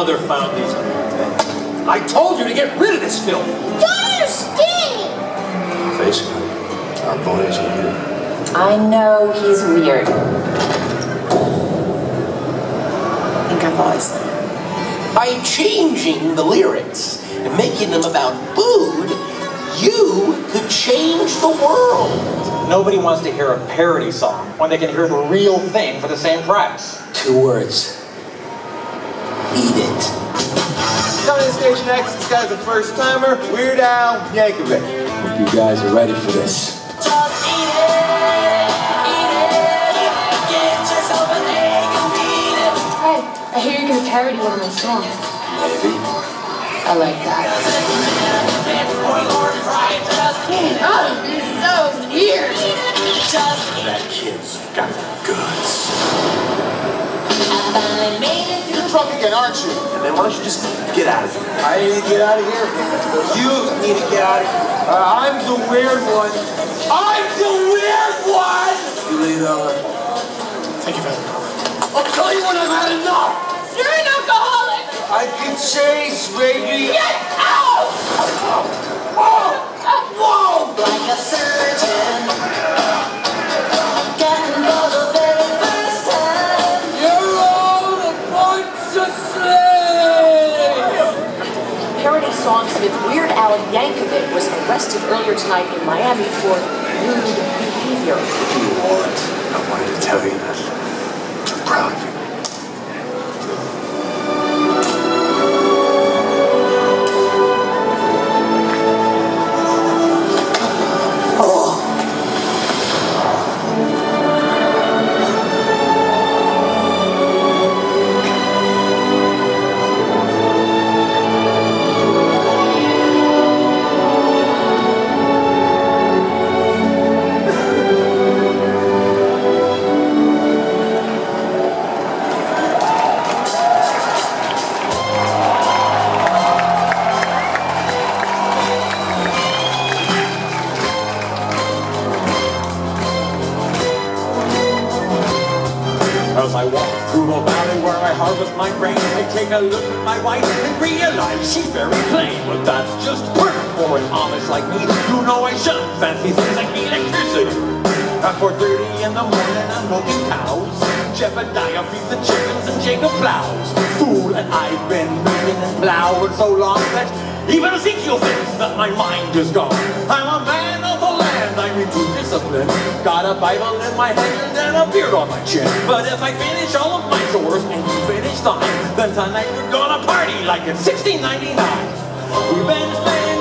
mother found these. I told you to get rid of this film. Don't understand! Face it, our boy is weird. I know he's weird. I think I've always known. By changing the lyrics and making them about food, you could change the world. Nobody wants to hear a parody song when they can hear the real thing for the same price. Two words. Next, this guy's a first timer, Weird Al Yankovic. Hope you guys are ready for this. Hey, I hear you're gonna parody one of my songs. Maybe. I like that. Oh, this is so weird. That kid's got the goods. You're drunk again, aren't you? And then why don't you just get out of here? I need to get out of here. You need to get out of here. Uh, I'm the weird one. I'm the weird one! You leave Ella. Thank you, brother. I'll tell you when I've had enough. You're an alcoholic! I can chase, baby. Get out! Whoa! Like a surgeon. With Weird Al Yankovic was arrested earlier tonight in Miami for rude behavior. My mind is gone. I'm a man of the land, I'm into discipline. Got a Bible in my hand and a beard on my chin. But if I finish all of my chores and you finish thine, then tonight we're gonna party like it's 1699. We've been spending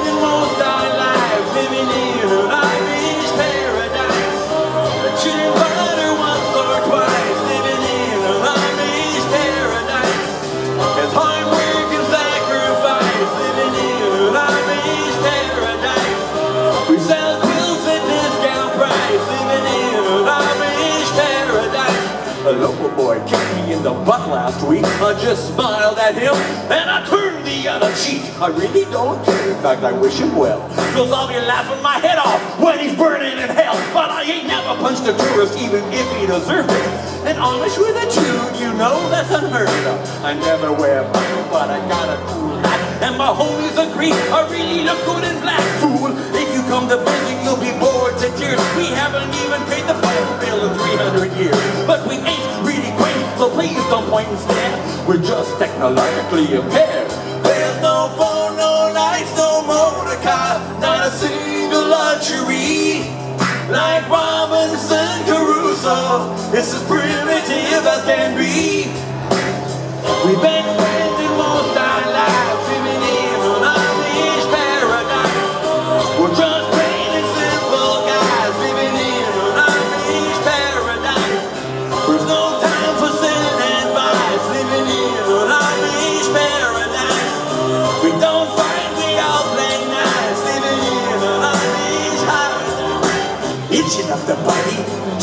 in the butt last week. I just smiled at him and I turned the other cheek. I really don't care. In fact, I wish him well. Cause I'll be laughing my head off when he's burning in hell. But I ain't never punched a tourist even if he deserved it. And Amish with a tune, you know that's unheard of. I never wear buckle, but I got a cool hat. And my homies agree, I really look good in black. Fool, if you come to visit, you'll be bored to tears. We haven't even paid the phone bill in 300 years. But we ain't so please don't point and stare. We're just technologically impaired. There's no phone, no lights, no motor car, not a single luxury. Like Robinson Crusoe, it's as primitive as can be. We've been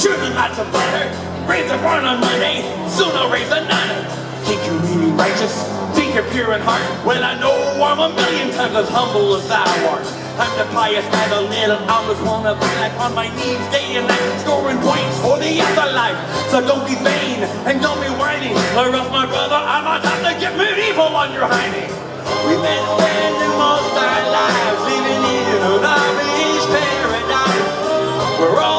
churning lots of butter. Raise a barn on Monday, soon I'll raise another. Think you're really righteous? Think you're pure in heart? Well, I know I'm a million times as humble as thou art. I'm the pious guy, the little almost wanna be like on my knees day and night, scoring points for the afterlife. So don't be vain and don't be whining, or else, my brother, I'm about to get medieval on your hiney. We've been spending most of our lives living in an Amish paradise. We're all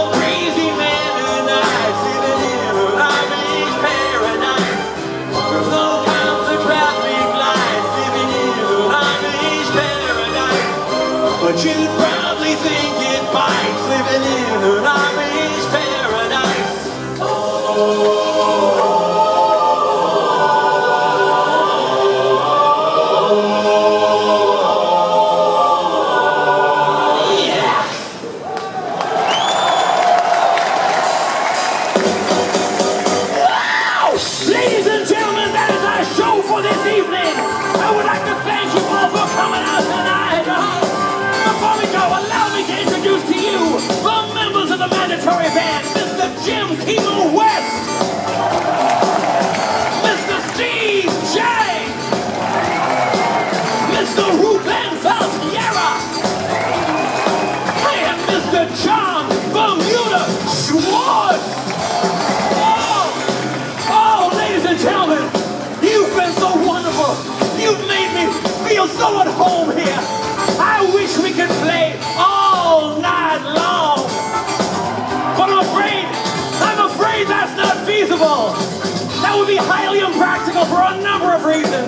of reasons,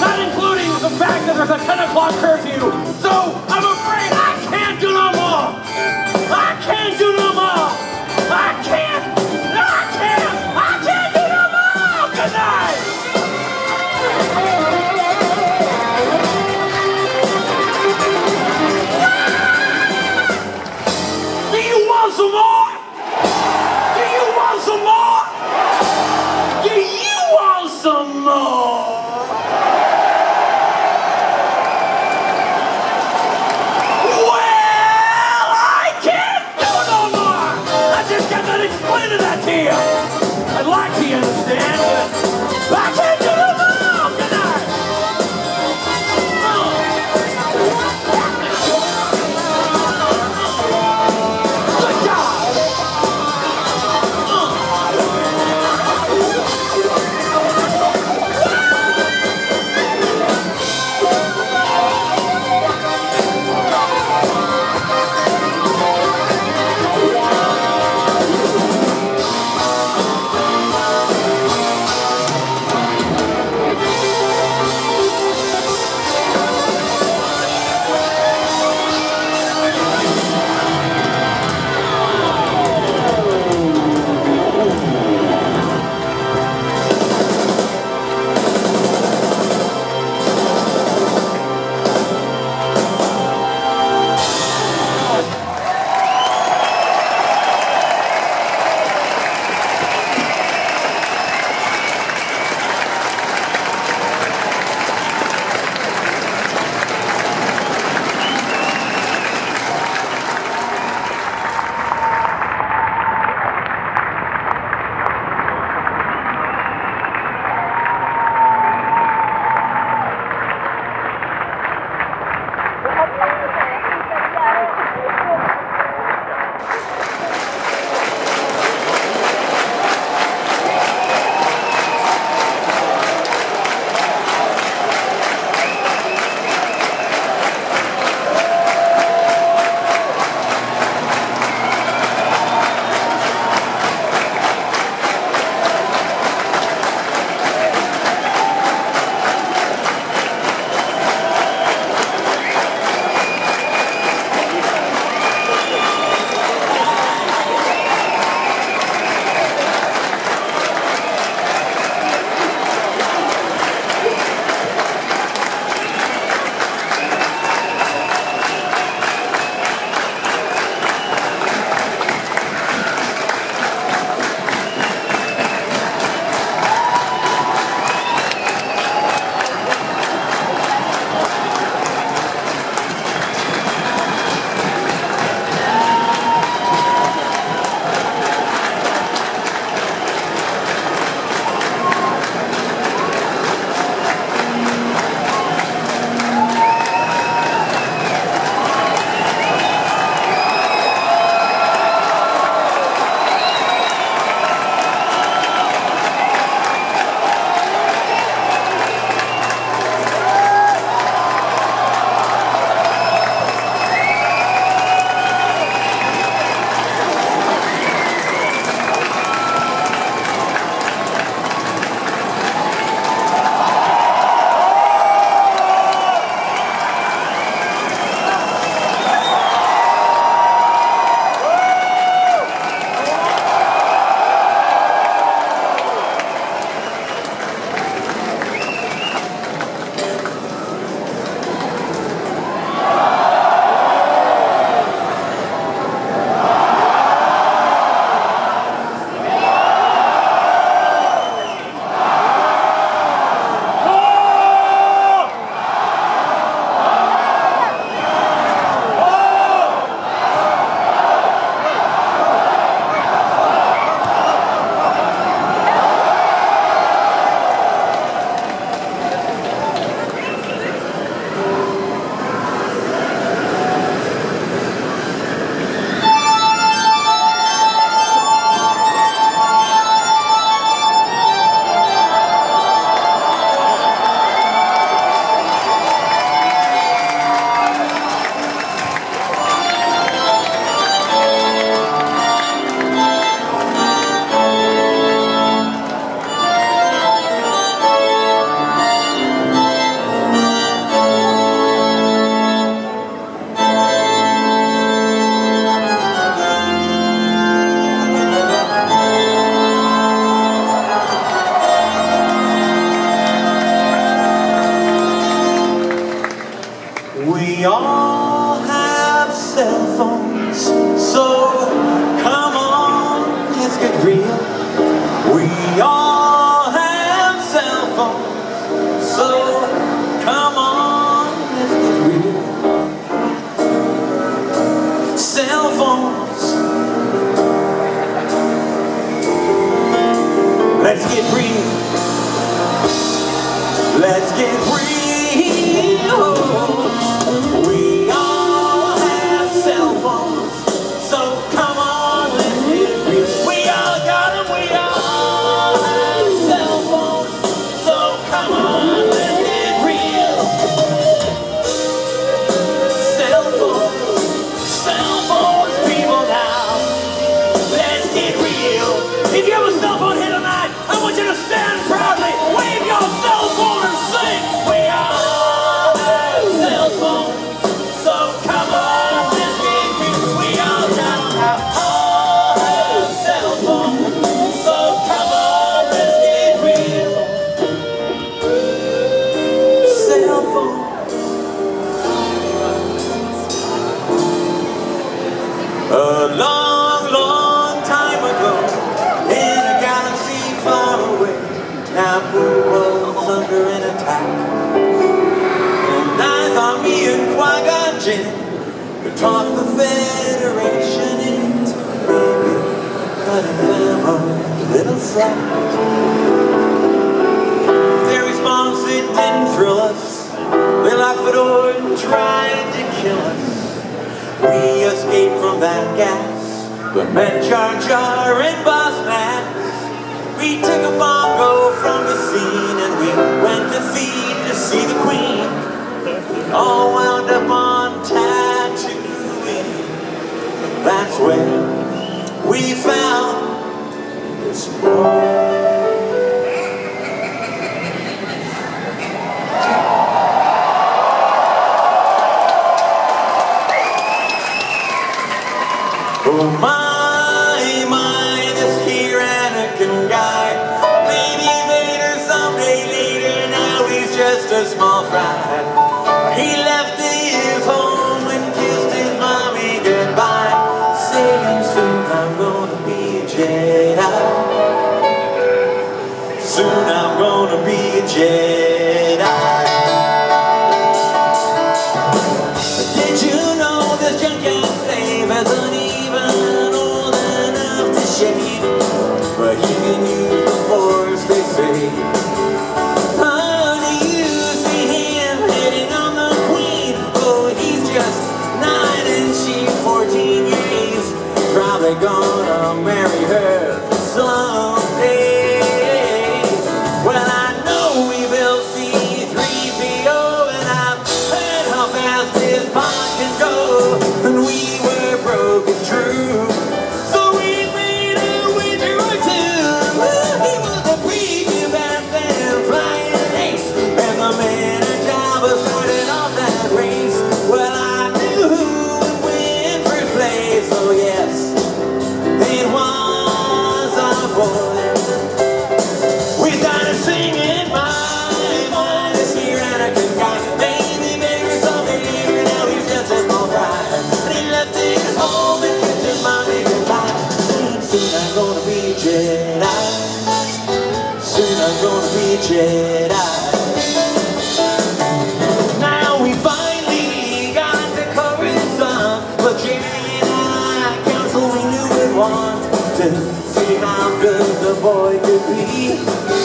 not including the fact that there's a 10 o'clock curfew. Once to see how good the boy could be.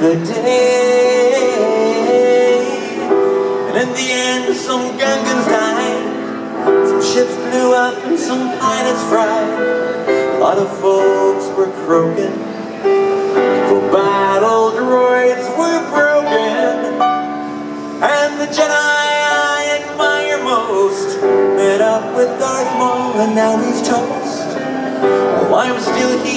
the day. And in the end, some gungans died, some ships blew up, and some pilots fried. A lot of folks were croaking, for battle droids were broken, and the Jedi I admire most Met up with Darth Maul and now he's toast Oh, I'm still here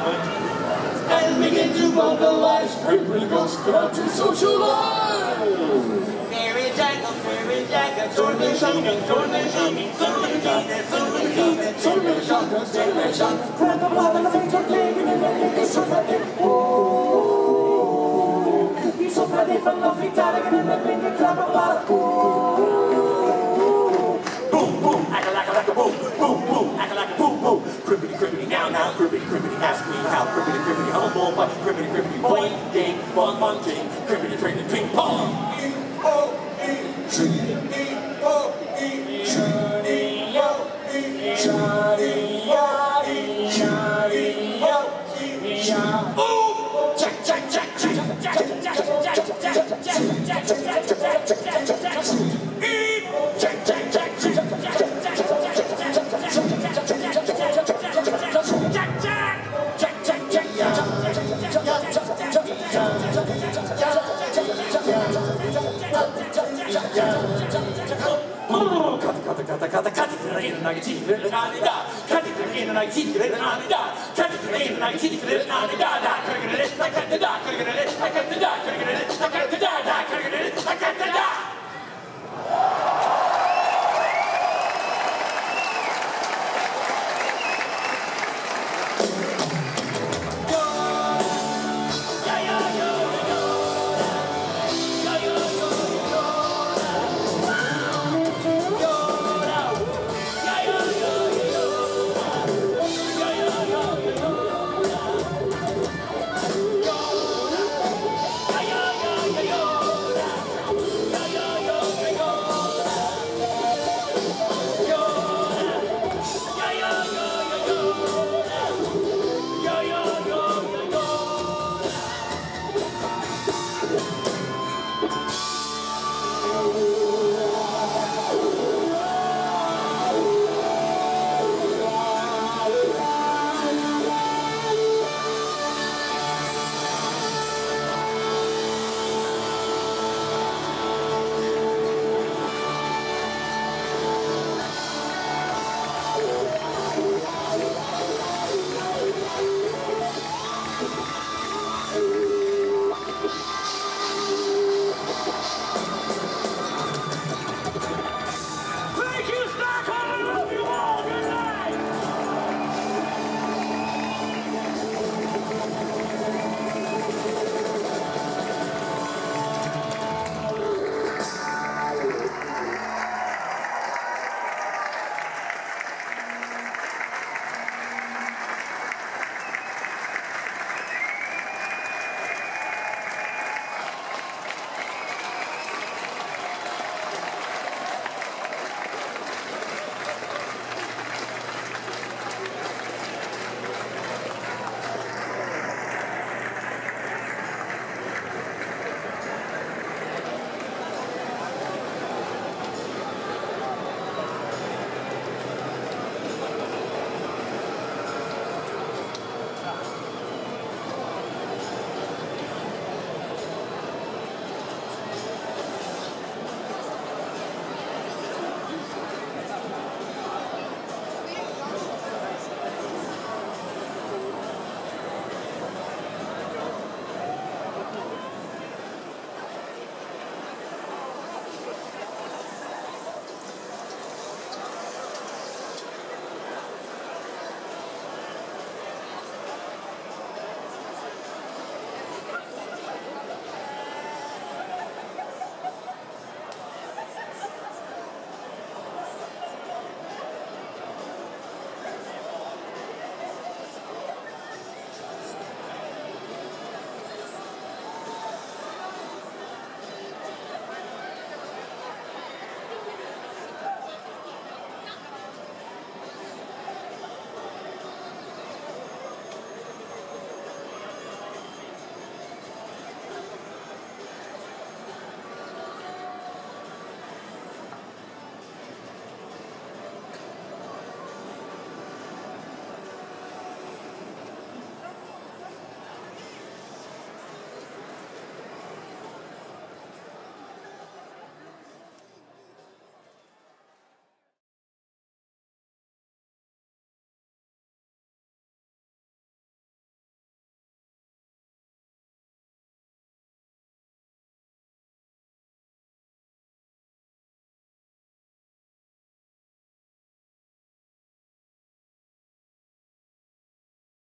And begin to run the lives, bring wrinkles, crowd to socialize. Mary Jack, Mary Jack, Jordan Jordan the blood the so so. pop, crippity crippity, humming ball, punch, crippity crippity, boing, ding, bong, bong, ding, crippity crippity, ping pong. Johnny